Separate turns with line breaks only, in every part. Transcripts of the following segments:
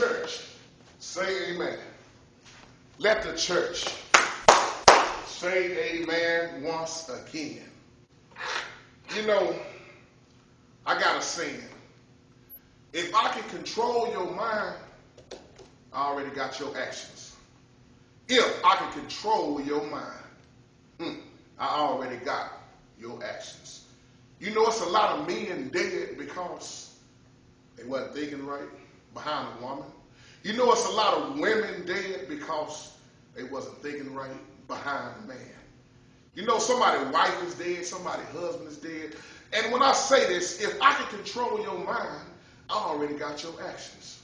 church say amen. Let the church say amen once again. You know, I got a saying. If I can control your mind, I already got your actions. If I can control your mind, hmm, I already got your actions. You know, it's a lot of men dead because they wasn't thinking right behind a woman. You know, it's a lot of women dead because they wasn't thinking right behind a man. You know, somebody's wife is dead, somebody's husband is dead. And when I say this, if I can control your mind, I already got your actions.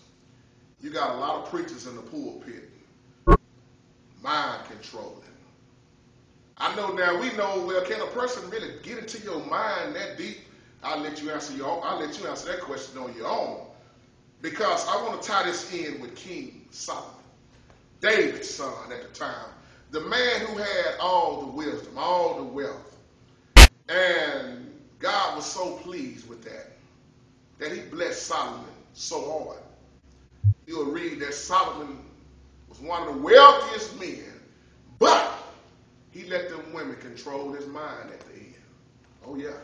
You got a lot of preachers in the pulpit. Mind controlling. I know now we know well can a person really get into your mind that deep? I'll let you answer your I'll let you answer that question on your own. Because I want to tie this in with King Solomon, David's son at the time. The man who had all the wisdom, all the wealth. And God was so pleased with that that he blessed Solomon so hard. You'll read that Solomon was one of the wealthiest men, but he let them women control his mind at the end. Oh, yeah.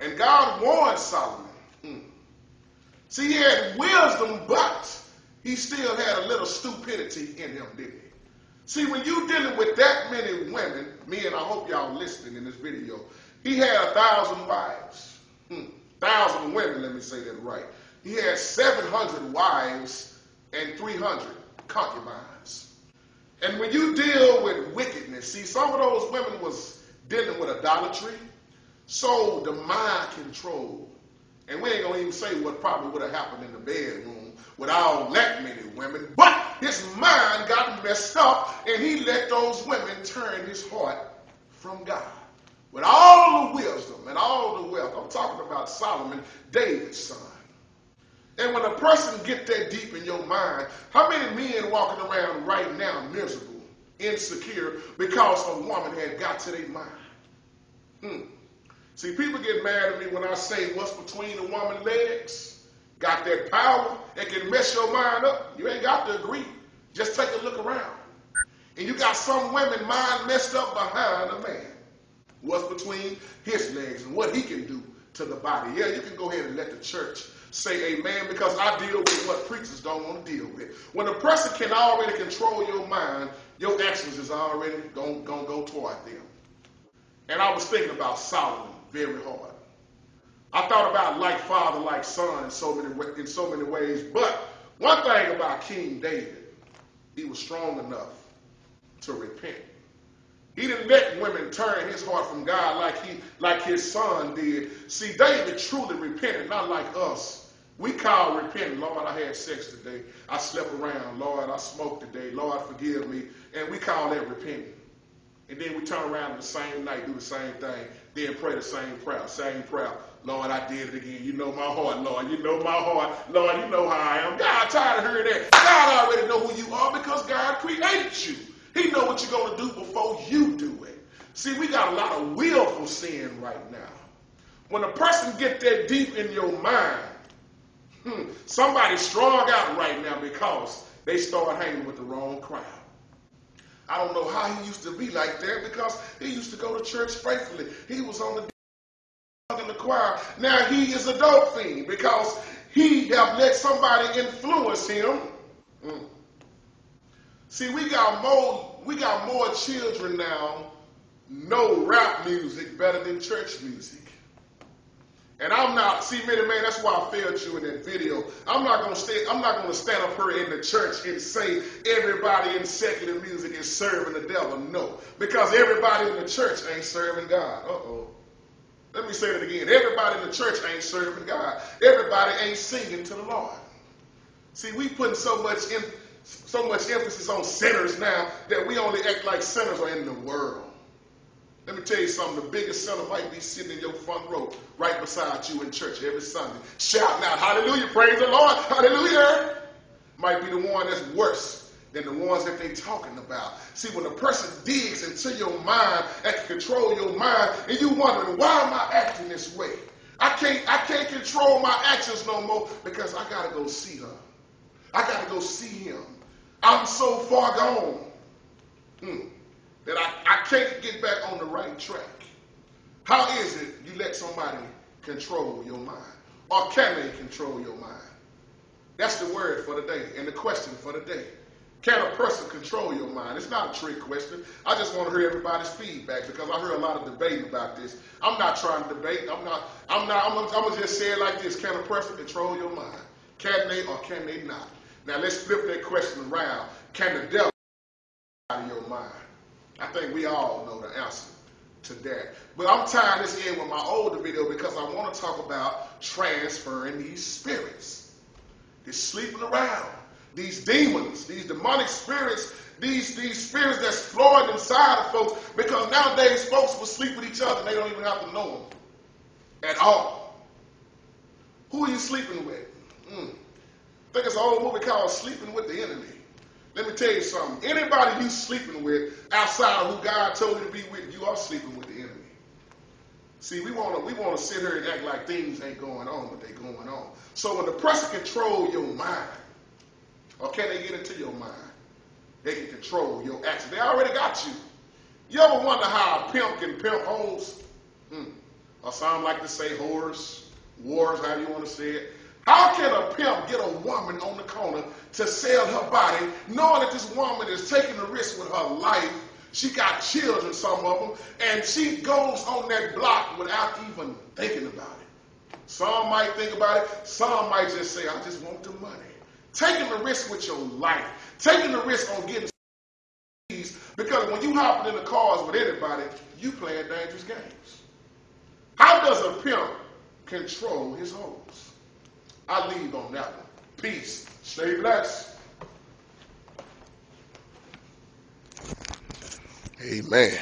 And God warned Solomon. Hmm. See, he had wisdom, but he still had a little stupidity in him, didn't he? See, when you're dealing with that many women, me and I hope y'all listening in this video, he had a thousand wives. Hmm. Thousand women, let me say that right. He had 700 wives and 300 concubines. And when you deal with wickedness, see, some of those women was dealing with idolatry, so the mind control. And we ain't gonna even say what probably would have happened in the bedroom with all that many women, but his mind got messed up and he let those women turn his heart from God. With all the wisdom and all the wealth, I'm talking about Solomon, David's son. And when a person get that deep in your mind, how many men walking around right now miserable, insecure, because a woman had got to their mind? Hmm. See, people get mad at me when I say what's between a woman's legs, got that power, that can mess your mind up. You ain't got to agree. Just take a look around. And you got some women mind messed up behind a man. What's between his legs and what he can do to the body. Yeah, you can go ahead and let the church say amen because I deal with what preachers don't want to deal with. When a person can already control your mind, your actions is already going to go toward them. And I was thinking about Solomon very hard. I thought about like father, like son in so many in so many ways. But one thing about King David, he was strong enough to repent. He didn't let women turn his heart from God like he like his son did. See, David truly repented, not like us. We call repenting, Lord, I had sex today. I slept around. Lord, I smoked today. Lord, forgive me. And we call that repenting. And then we turn around the same night, do the same thing, then pray the same prayer, same prayer. Lord, I did it again. You know my heart, Lord. You know my heart. Lord, you know how I am. God tired of hearing that. God already know who you are because God created you. He know what you're going to do before you do it. See, we got a lot of willful sin right now. When a person get that deep in your mind, hmm, strung out right now because they start hanging with the wrong crowd. I don't know how he used to be like that because he used to go to church faithfully. He was on the in the choir. Now he is a dope fiend because he have let somebody influence him. Mm. See, we got more we got more children now know rap music better than church music. And I'm not, see, many man, that's why I failed you in that video. I'm not gonna stay, I'm not gonna stand up here in the church and say everybody in secular music is serving the devil. No. Because everybody in the church ain't serving God. Uh-oh. Let me say it again. Everybody in the church ain't serving God. Everybody ain't singing to the Lord. See, we putting so much in, so much emphasis on sinners now that we only act like sinners are in the world. Let me tell you something. The biggest sinner might be sitting in your front row right beside you in church every Sunday, shouting out, Hallelujah, praise the Lord, Hallelujah. Might be the one that's worse than the ones that they talking about. See, when a person digs into your mind and can control your mind, and you wondering, why am I acting this way? I can't, I can't control my actions no more because I gotta go see her. I got to go see him. I'm so far gone hmm, that I, I can't get back on the right track. How is it you let somebody control your mind? Or can they control your mind? That's the word for the day and the question for the day. Can a person control your mind? It's not a trick question. I just want to hear everybody's feedback because I heard a lot of debate about this. I'm not trying to debate. I'm not. I'm not. I'm I'm gonna just say it like this: Can a person control your mind? Can they or can they not? Now let's flip that question around. Can the devil out of your mind? I think we all know the answer to that. But I'm tying this in with my older video because I want to talk about transferring these spirits. They're sleeping around these demons, these demonic spirits, these, these spirits that's flowing inside of folks, because nowadays folks will sleep with each other and they don't even have to know them at all. Who are you sleeping with? Mm. I think it's an old movie called Sleeping with the Enemy. Let me tell you something. Anybody you sleeping with outside of who God told you to be with, you are sleeping with the enemy. See, we want to we want to sit here and act like things ain't going on, but they going on. So when the person control your mind, or can they get into your mind? They can control your actions. They already got you. You ever wonder how a pimp can pimp hoes? Hmm. Or some like to say whores, wars, however you want to say it. How can a pimp get a woman on the corner to sell her body, knowing that this woman is taking a risk with her life? She got children, some of them, and she goes on that block without even thinking about it. Some might think about it. Some might just say, I just want the money taking the risk with your life, taking the risk on getting because when you hop in the cars with anybody, you playing dangerous games. How does a pimp control his hoes? I leave on that one. Peace. Stay blessed. Amen.